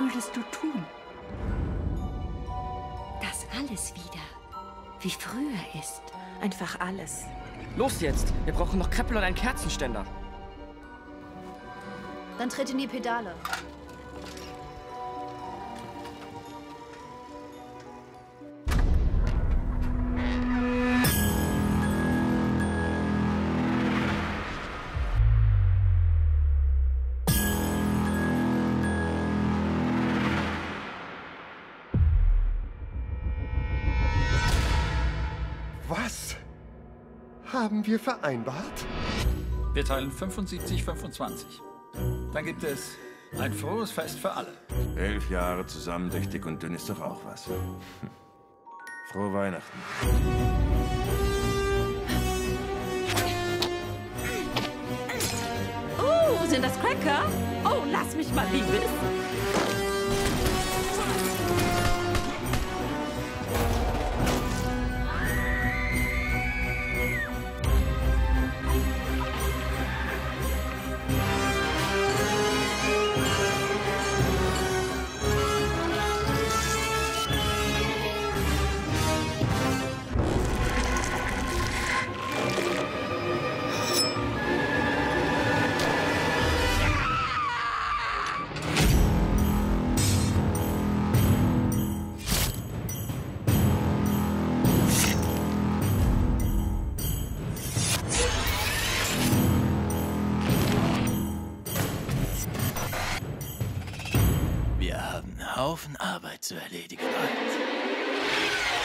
würdest du tun? Das alles wieder, wie früher ist. Einfach alles. Los jetzt! Wir brauchen noch Kreppel und einen Kerzenständer. Dann tritt in die Pedale. Was haben wir vereinbart? Wir teilen 75, 25. Dann gibt es ein frohes Fest für alle. Elf Jahre zusammen durch dick und dünn ist doch auch was. Frohe Weihnachten. Oh, sind das Cracker? Oh, lass mich mal, Liebes. Haufen Arbeit zu erledigen hat.